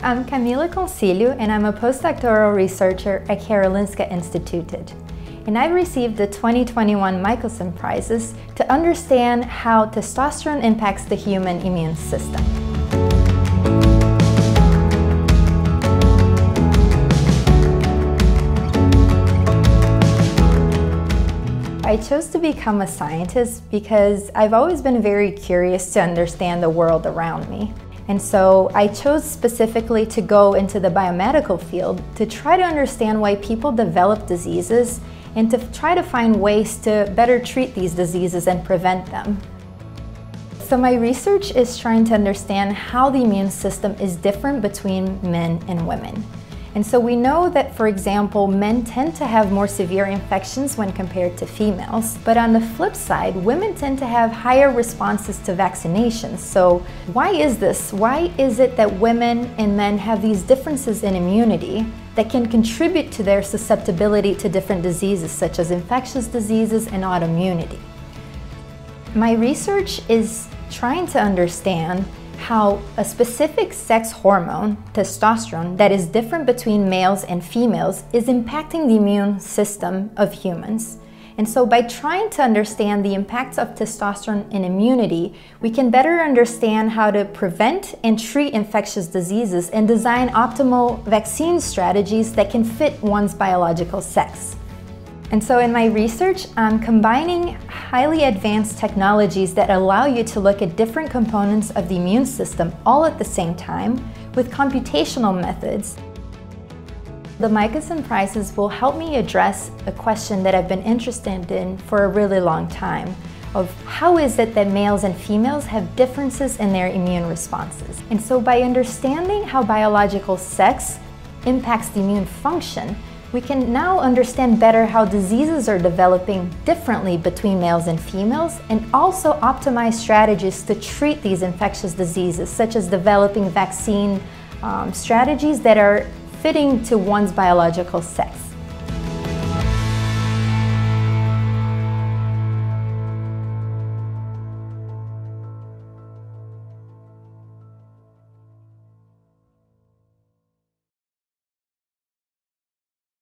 I'm Camila Consiglio and I'm a postdoctoral researcher at Karolinska Institutet. And I've received the 2021 Michelson Prizes to understand how testosterone impacts the human immune system. I chose to become a scientist because I've always been very curious to understand the world around me. And so I chose specifically to go into the biomedical field to try to understand why people develop diseases and to try to find ways to better treat these diseases and prevent them. So my research is trying to understand how the immune system is different between men and women. And so we know that, for example, men tend to have more severe infections when compared to females. But on the flip side, women tend to have higher responses to vaccinations. So why is this? Why is it that women and men have these differences in immunity that can contribute to their susceptibility to different diseases, such as infectious diseases and autoimmunity? My research is trying to understand how a specific sex hormone, testosterone, that is different between males and females is impacting the immune system of humans. And so by trying to understand the impacts of testosterone in immunity, we can better understand how to prevent and treat infectious diseases and design optimal vaccine strategies that can fit one's biological sex. And so in my research, I'm combining highly advanced technologies that allow you to look at different components of the immune system all at the same time with computational methods. The Michelson Prizes will help me address a question that I've been interested in for a really long time of how is it that males and females have differences in their immune responses. And so by understanding how biological sex impacts the immune function, we can now understand better how diseases are developing differently between males and females and also optimize strategies to treat these infectious diseases, such as developing vaccine um, strategies that are fitting to one's biological sex.